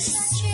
Yes.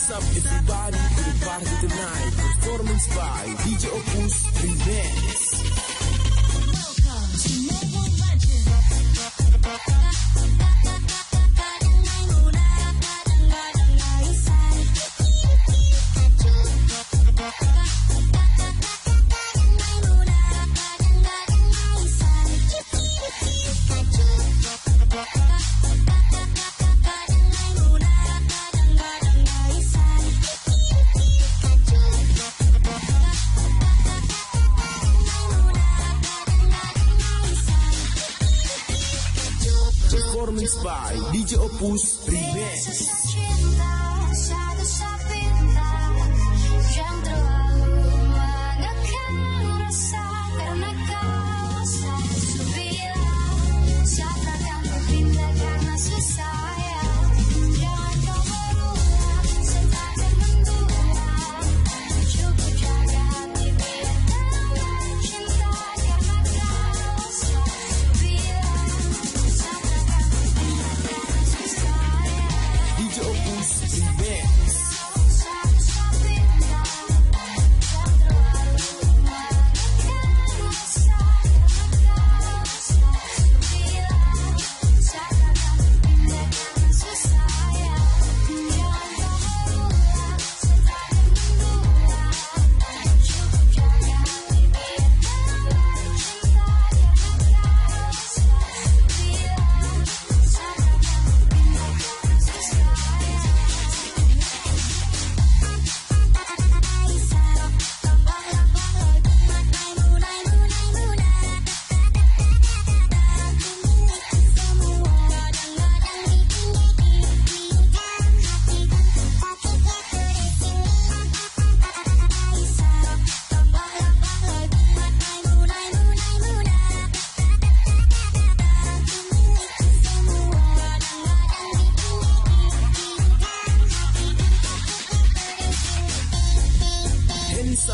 What's up everybody to the party tonight Performance by DJ Opus Revenge. Campus primeiro.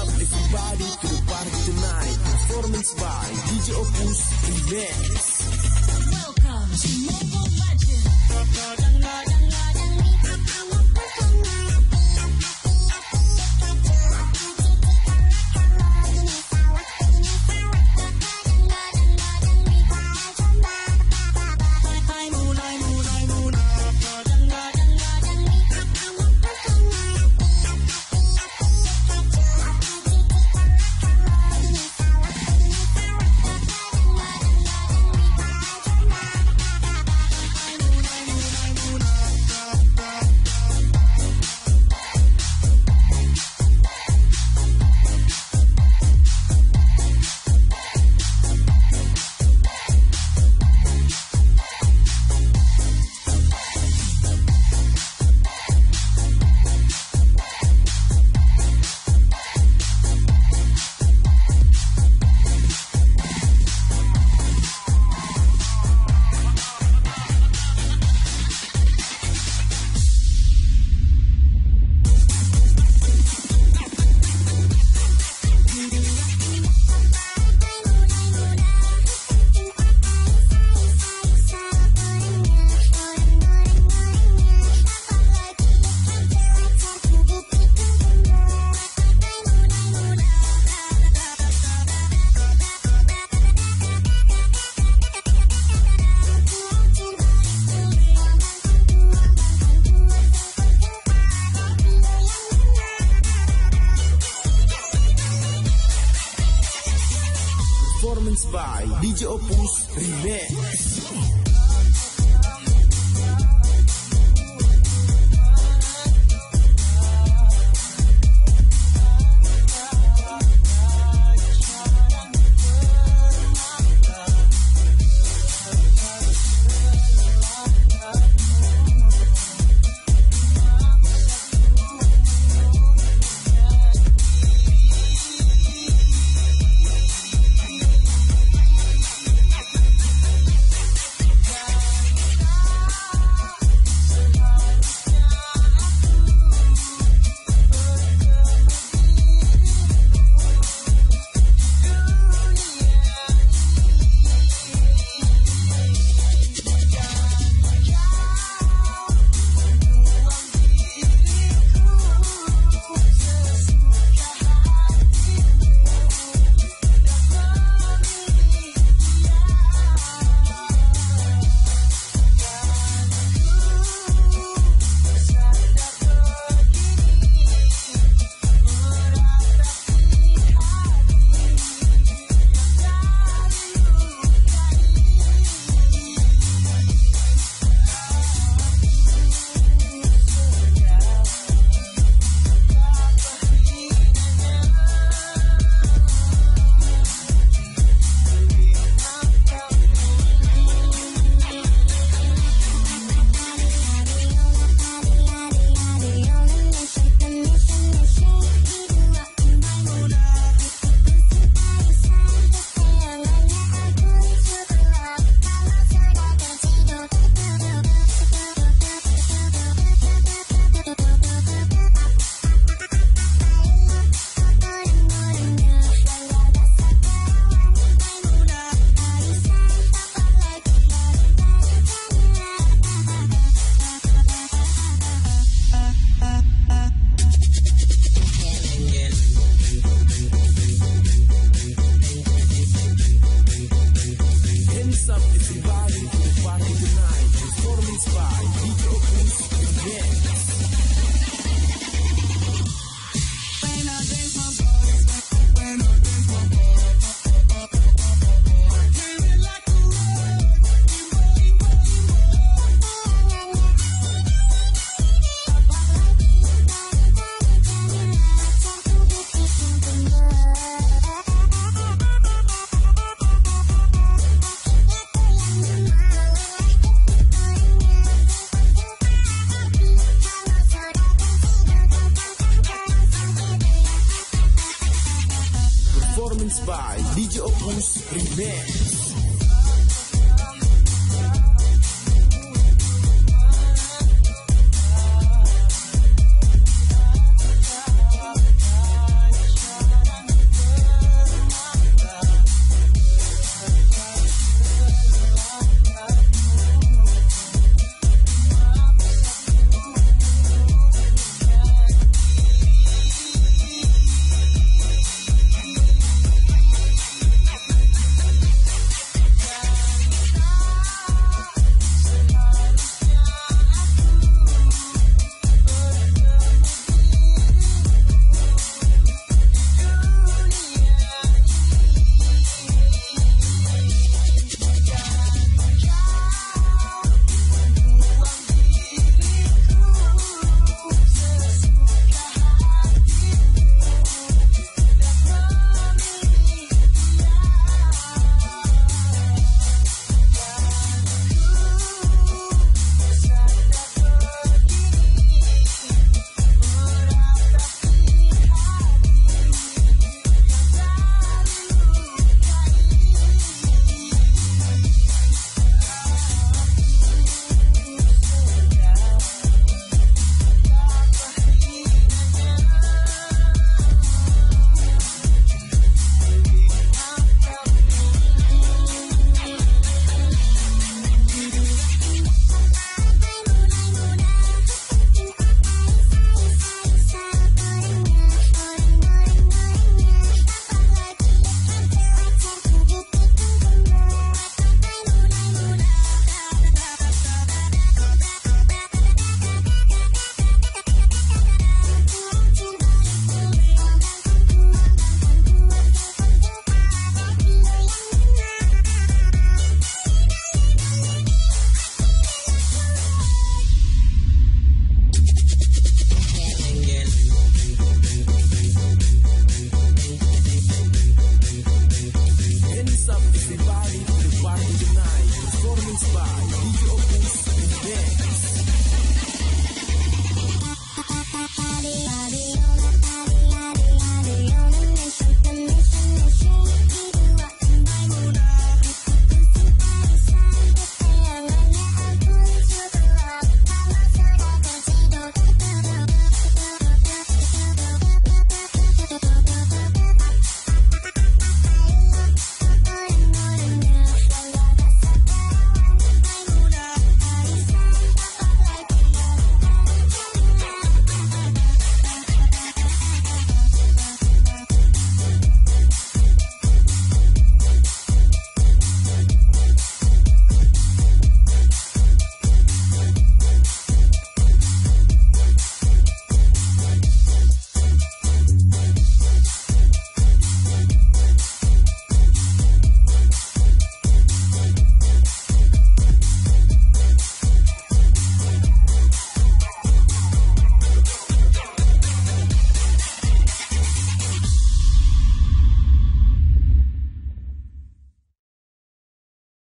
Everybody to the party tonight. Performance by DJ Opus Events. Welcome to Mobile Legends.